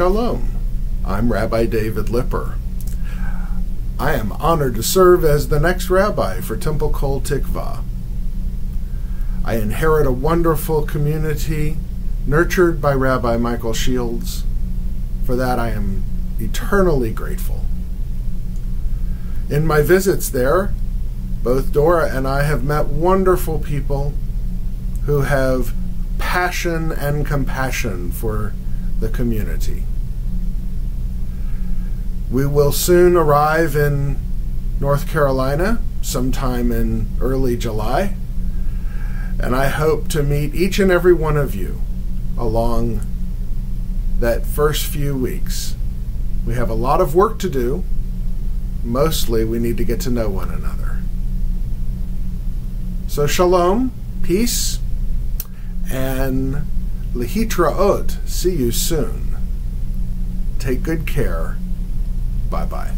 Shalom. I'm Rabbi David Lipper. I am honored to serve as the next rabbi for Temple Kol Tikva. I inherit a wonderful community nurtured by Rabbi Michael Shields. For that, I am eternally grateful. In my visits there, both Dora and I have met wonderful people who have passion and compassion for the community. We will soon arrive in North Carolina sometime in early July, and I hope to meet each and every one of you along that first few weeks. We have a lot of work to do. Mostly, we need to get to know one another. So, shalom, peace, and lehitraot. See you soon. Take good care. Bye bye.